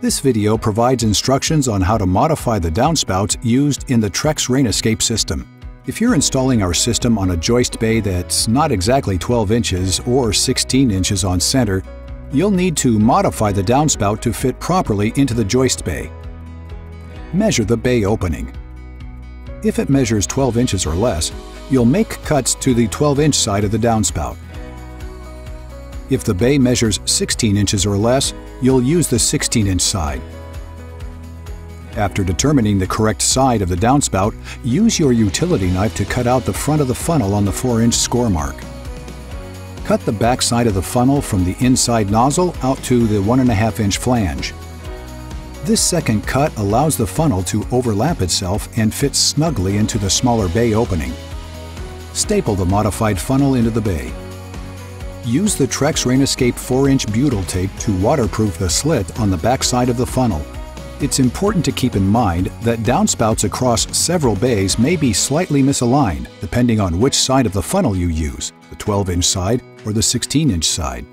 This video provides instructions on how to modify the downspouts used in the Trex Rain Escape system. If you're installing our system on a joist bay that's not exactly 12 inches or 16 inches on center, you'll need to modify the downspout to fit properly into the joist bay. Measure the bay opening. If it measures 12 inches or less, you'll make cuts to the 12-inch side of the downspout. If the bay measures 16 inches or less, you'll use the 16-inch side. After determining the correct side of the downspout, use your utility knife to cut out the front of the funnel on the 4-inch score mark. Cut the back side of the funnel from the inside nozzle out to the 1.5-inch flange. This second cut allows the funnel to overlap itself and fit snugly into the smaller bay opening. Staple the modified funnel into the bay. Use the Trex Rain Escape 4-inch butyl tape to waterproof the slit on the back side of the funnel. It's important to keep in mind that downspouts across several bays may be slightly misaligned depending on which side of the funnel you use, the 12-inch side or the 16-inch side.